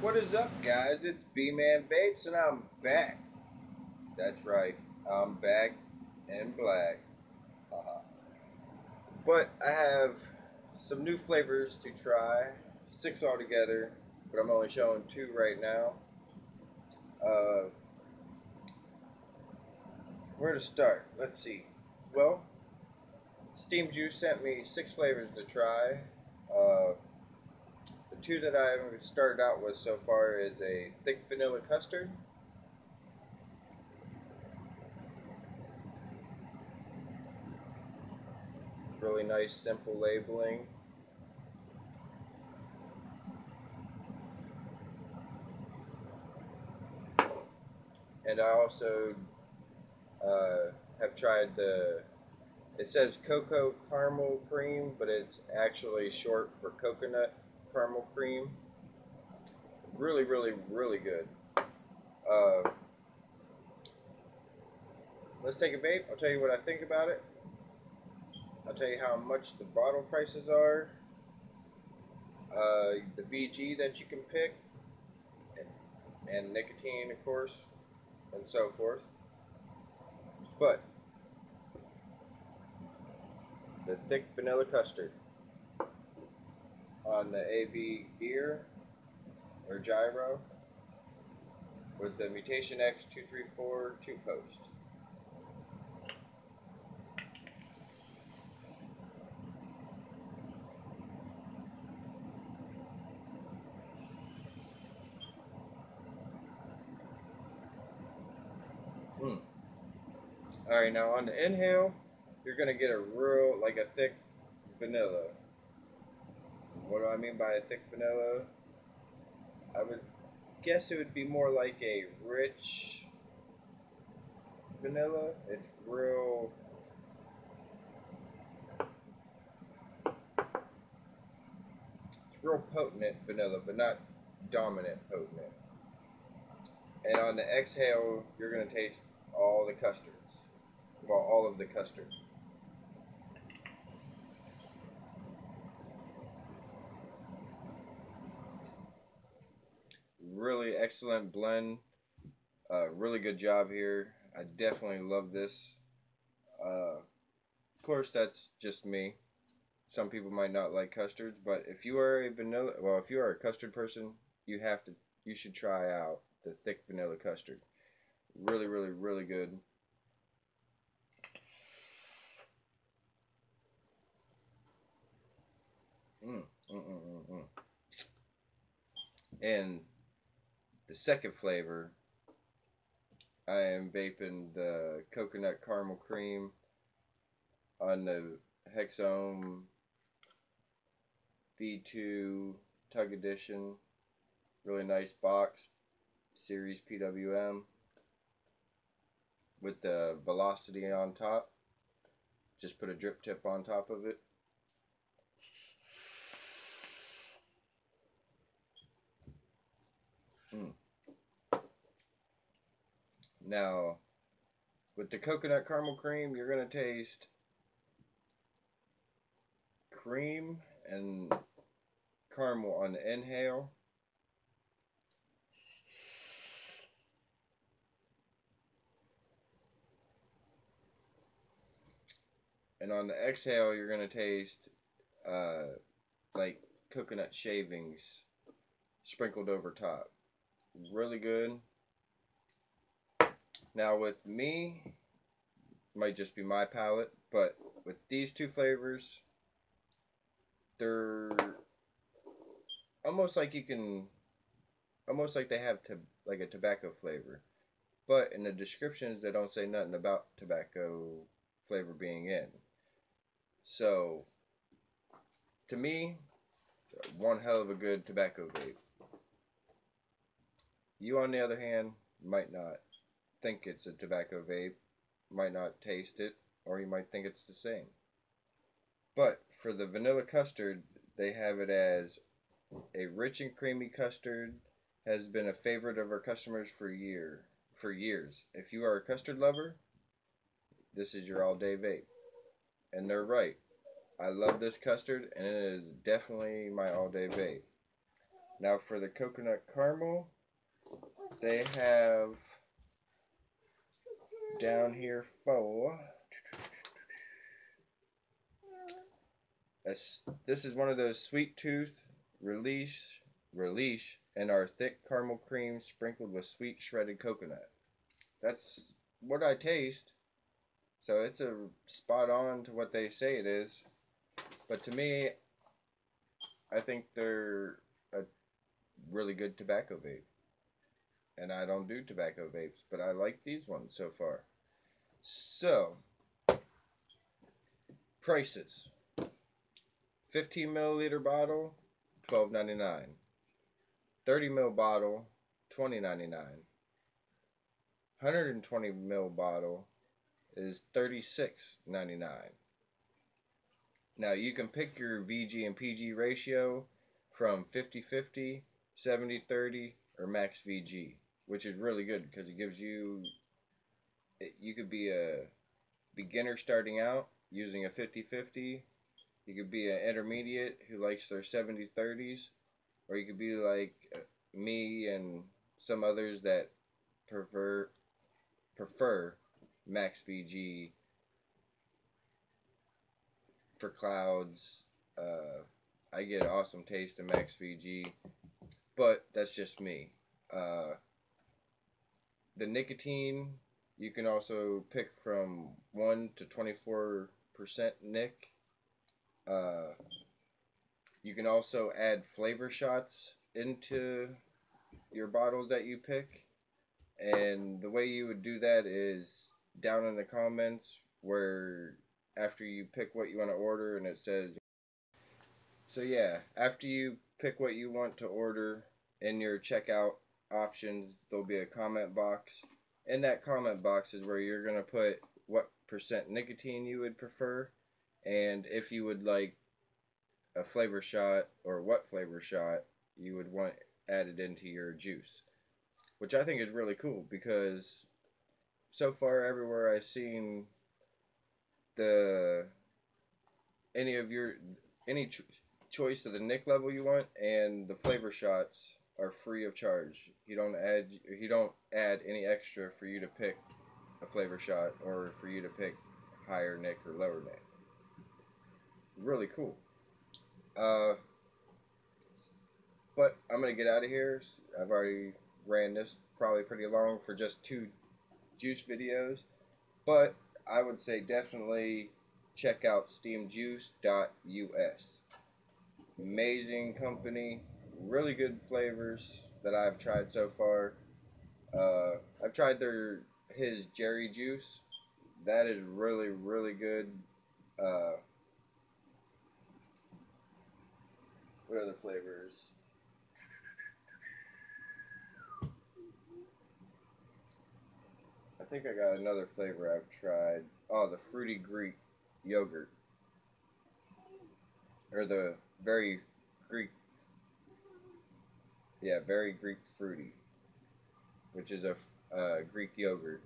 What is up, guys? It's B-Man Vapes, and I'm back. That's right, I'm back in black. Uh-huh. But I have some new flavors to try, six altogether, but I'm only showing two right now. Uh, where to start? Let's see. Well, Steam Juice sent me six flavors to try. Uh, two that I've started out with so far is a thick vanilla custard. Really nice, simple labeling. And I also uh, have tried the it says cocoa caramel cream, but it's actually short for coconut caramel cream. Really, really, really good. Uh, let's take a vape. I'll tell you what I think about it. I'll tell you how much the bottle prices are. Uh, the VG that you can pick. And nicotine, of course, and so forth. But the thick vanilla custard on the AB gear or gyro with the Mutation X234 two post. Hmm. Alright, now on the inhale, you're gonna get a real like a thick vanilla. What do I mean by a thick vanilla? I would guess it would be more like a rich vanilla. It's real it's real potent vanilla, but not dominant potent. And on the exhale, you're gonna taste all the custards. Well, all of the custard. really excellent blend. Uh, really good job here. I definitely love this. Uh, of course, that's just me. Some people might not like custards, but if you are a vanilla, well, if you are a custard person, you have to, you should try out the thick vanilla custard. Really, really, really good. Mm, mm, mm, mm, mm. And the second flavor, I am vaping the coconut caramel cream on the Hexohm V2 Tug Edition. Really nice box, Series PWM with the velocity on top. Just put a drip tip on top of it. Mm. Now, with the coconut caramel cream, you're going to taste cream and caramel on the inhale. And on the exhale, you're going to taste uh, like coconut shavings sprinkled over top. Really good. Now with me, might just be my palate, but with these two flavors, they're almost like you can, almost like they have to like a tobacco flavor, but in the descriptions they don't say nothing about tobacco flavor being in. So, to me, one hell of a good tobacco vape. You, on the other hand, might not think it's a tobacco vape, might not taste it, or you might think it's the same. But for the vanilla custard, they have it as a rich and creamy custard has been a favorite of our customers for year for years. If you are a custard lover, this is your all-day vape. And they're right. I love this custard and it is definitely my all-day vape. Now for the coconut caramel, they have down here for this is one of those sweet tooth release release and our thick caramel cream sprinkled with sweet shredded coconut. That's what I taste. So it's a spot on to what they say it is. But to me, I think they're a really good tobacco vape. And I don't do tobacco vapes, but I like these ones so far. So, prices 15 milliliter bottle, $12.99. 30 ml bottle, $20.99. 120 ml bottle is $36.99. Now you can pick your VG and PG ratio from 50-50, 70-30, or max VG, which is really good because it gives you, you could be a beginner starting out using a 50-50, you could be an intermediate who likes their 70-30s, or you could be like me and some others that prefer prefer max VG for clouds. Uh, I get awesome taste in Max VG, but that's just me. Uh, the nicotine you can also pick from 1 to 24% nic. Uh, you can also add flavor shots into your bottles that you pick. And the way you would do that is down in the comments where after you pick what you want to order and it says so yeah after you pick what you want to order in your checkout options there'll be a comment box. In that comment box is where you're going to put what percent nicotine you would prefer and if you would like a flavor shot or what flavor shot you would want added into your juice which I think is really cool because so far everywhere I've seen the any of your any choice of the nick level you want and the flavor shots are free of charge. You don't add you don't add any extra for you to pick a flavor shot or for you to pick higher nick or lower nick. Really cool. Uh, but I'm gonna get out of here. I've already ran this probably pretty long for just two juice videos, but I would say definitely check out steamjuice.us. Amazing company, really good flavors that I've tried so far. Uh, I've tried their his Jerry juice. That is really really good. Uh, what other flavors? I think I got another flavor I've tried. Oh, the fruity Greek yogurt. Or the very Greek. Yeah, very Greek fruity. Which is a Greek yogurt.